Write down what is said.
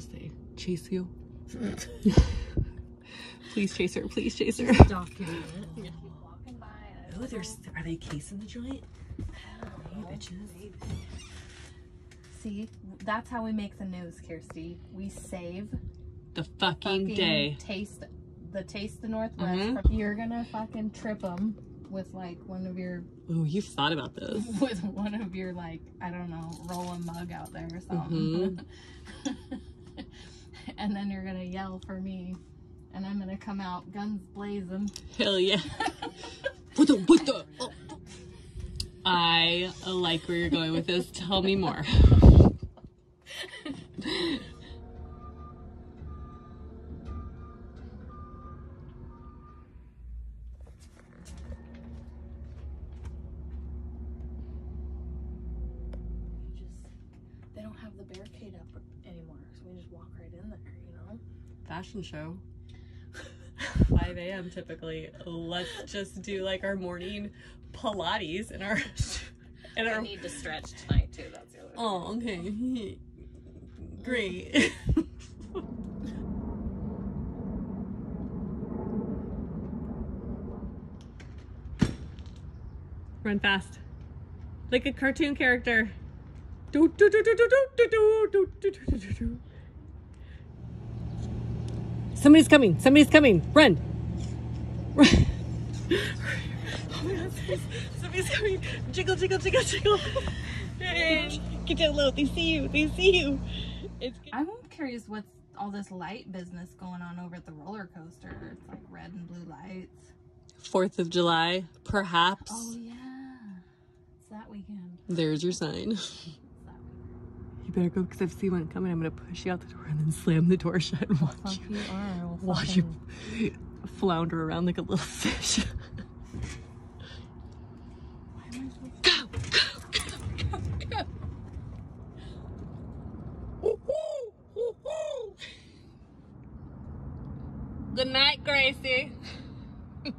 Just in they chase you. please chase her, please chase her. Document it. Oh, there's are they casing the joint? Hey, bitches. See, that's how we make the news, Kirsty. We save The fucking, fucking day. taste, the taste the Northwest. Mhm. From, you're gonna fucking trip them with like one of your, Oh, you've thought about this. with one of your like, I don't know, rolling mug out there or something. and then you're gonna yell for me, and I'm gonna come out guns blazing. Hell yeah. what the what the oh. I like where you're going with this. Tell me more. They don't have the barricade up anymore, so we just walk right in there, you know. Fashion show. 5 a.m. typically. Let's just do like our morning Pilates and our and I our need to stretch tonight too. That's the other. Oh, okay. Great. Run fast. Like a cartoon character. Do, do, do, do, do, do, do, do, do, do, do, do. Somebody's coming. Somebody's coming. Run. Run. Oh my God, somebody's, somebody's coming. Jiggle, jiggle, jiggle, jiggle. Hey, Get down low. They see you. They see you. It's I'm curious what's all this light business going on over at the roller coaster. It's like red and blue lights. Fourth of July, perhaps. Oh yeah, it's that weekend. There's your sign. It's that weekend. You better go because I've seen one coming. I'm gonna push you out the door and then slam the door shut and watch Fuck you, you are. We'll watch you flounder around like a little fish. Why am I so- go, go, go, go, go. Woo-hoo, woo-hoo. Good night, Gracie.